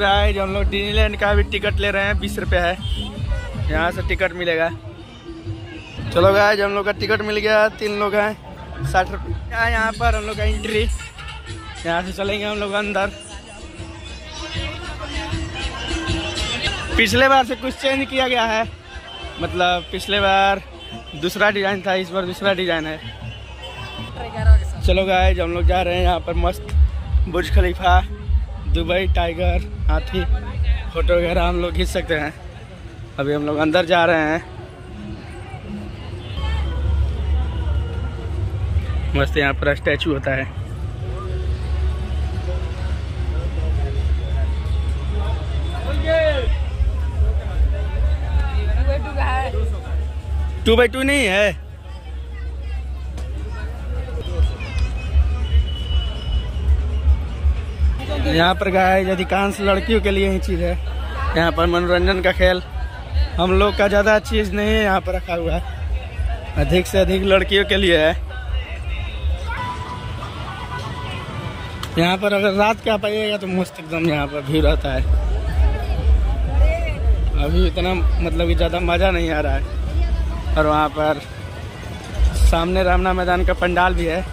Guys हम लोग Disneyland का भी टिकट ले रहे हैं, बीस रुपये है। यहाँ से टिकट मिलेगा। चलो गाइस हम लोग का टिकट मिल गया, तीन लोग हैं, साठ रुपये। यहाँ पर हम लोग का एंट्री यहाँ से चलेंगे हम लोग अंदर। पिछले बार से कुछ चेंज किया गया है। मतलब पिछले बार दूसरा डिज़ाइन था, इस बार दूसरा डिज़ाइन है। चलो गाइस हम लोग जा रहे हैं यहाँ पर मस्त बुर्ज खलीफा। दुबई टाइगर, हाथी, फ़ोटो वगैरह हम लोग खींच सकते हैं। अभी हम लोग अंदर जा रहे हैं। मस्त यहाँ पर स्टैचू होता है। टू बाई टू नहीं है। यहाँ पर गाय अधिकांश लड़कियों के लिए ही चीज़ है। यहाँ पर मनोरंजन का खेल। हम लोग का ज़्यादा चीज़ नहीं है, यहाँ पर रखा हुआ है। अधिक से अधिक लड़कियों के लिए है। यहाँ पर अगर रात का पाइएगा तो मस्त एकदम यहाँ पर भीड़ रहता है। अभी इतना मतलब कि ज़्यादा मज़ा नहीं आ रहा है। और वहाँ पर सामने रामना मैदान का पंडाल भी है।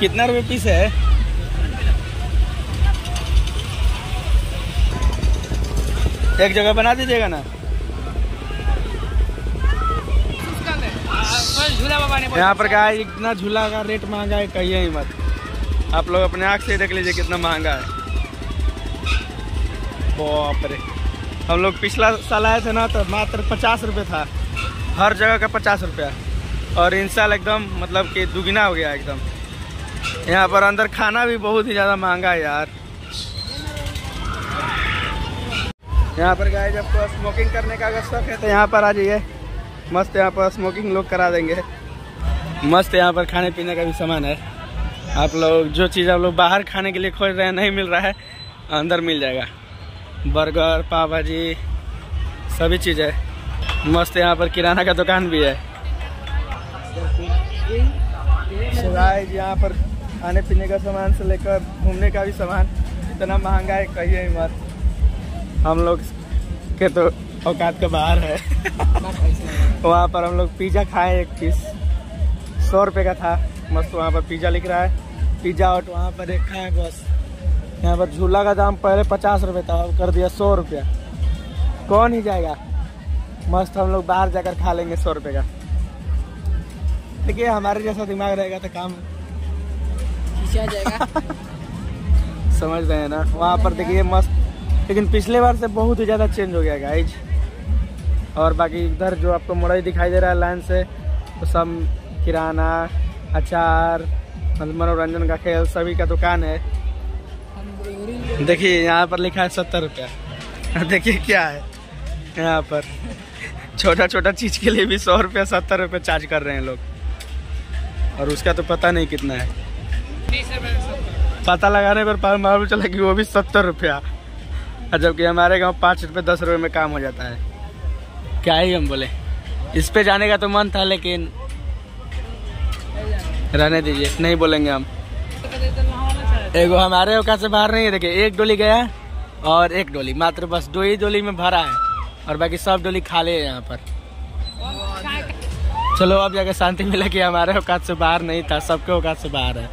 कितना रुपए पीस है? एक जगह बना दीजिएगा ना। यहाँ पर कहा है, इतना झूला का रेट महँगा है, कहिए ही मत। आप लोग अपने आँख से देख लीजिए कितना महँगा है। बाप रे। हम लोग पिछला साल आए थे ना तो मात्र पचास रुपए था। हर जगह का पचास रुपया। और इन साल एकदम मतलब कि दुगना हो गया एकदम। यहाँ पर अंदर खाना भी बहुत ही ज़्यादा महँगा है यार। यहाँ पर गाय जब तो स्मोकिंग करने का अगर शौक है तो यहाँ पर आ जाइए। मस्त यहाँ पर स्मोकिंग लोग करा देंगे। मस्त यहाँ पर खाने पीने का भी सामान है। आप लोग, जो चीज़ आप लोग बाहर खाने के लिए खोज रहे हैं, नहीं मिल रहा है, अंदर मिल जाएगा। बर्गर, पाव भाजी, सभी चीज़ है। मस्त यहाँ पर किराना का दुकान भी है। यहाँ पर खाने पीने का सामान से लेकर घूमने का भी सामान इतना महँगा है, कहिए मत। हम लोग के तो औकात के बाहर है। वहाँ पर हम लोग पिज़्ज़ा खाए एक पीस। सौ रुपये का था। मस्त वहाँ पर पिज़्ज़ा लिख रहा है। पिज़्ज़ा हट वहाँ पर एक खाए बस। यहाँ पर झूला का दाम पहले पचास रुपये था, अब कर दिया सौ रुपया। कौन ही जाएगा? मस्त हम लोग बाहर जाकर खा लेंगे सौ रुपये का। देखिए हमारे जैसा दिमाग रहेगा तो काम जाएगा। समझ रहे हैं ना? वहाँ पर देखिए मस्त। लेकिन पिछले बार से बहुत ही ज़्यादा चेंज हो गया गाइज़ और बाकी इधर जो आपको मुड़ाई दिखाई दे रहा है लाइन से तो सब किराना अचार मतलब मनोरंजन का खेल सभी का दुकान है। देखिए यहाँ पर लिखा है सत्तर रुपया। देखिए क्या है यहाँ पर। छोटा छोटा चीज़ के लिए भी सौ रुपया, सत्तर रुपये चार्ज कर रहे हैं लोग। और उसका तो पता नहीं कितना है। पता लगाने पर मालूम चला कि वो भी सत्तर रुपया। जबकि हमारे गाँव पाँच रुपये, दस रुपये में काम हो जाता है। क्या ही हम बोले? इस पे जाने का तो मन था, लेकिन रहने दीजिए, नहीं बोलेंगे हम। एगो हमारे ओका से बाहर नहीं है? देखिए, एक डोली गया और एक डोली, मात्र बस दो ही डोली में भरा है। और बाकी सब डोली खा ले यहाँ पर। चलो अब जाकर शांति मिला कि हमारे औकात से बाहर नहीं था सबके औकात से बाहर है।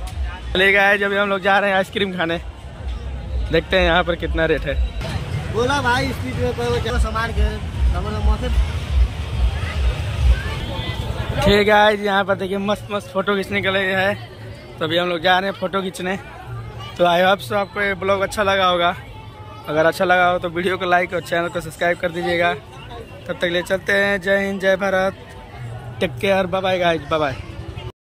चले गए जब हम लोग जा रहे हैं आइसक्रीम खाने। देखते हैं यहाँ पर कितना रेट है। बोला भाई स्पीड में सामान ठीक है यहाँ पर देखिए मस्त मस्त फ़ोटो खींचने के लिए है। तो अभी हम लोग जा रहे हैं फ़ोटो खींचने। तो आई होप सो आपको ये ब्लॉग अच्छा लगा होगा। अगर अच्छा लगा हो तो वीडियो को लाइक और चैनल को सब्सक्राइब कर दीजिएगा। तब तक ले चलते हैं। जय हिंद, जय Bharat. Take care. Bye bye guys bye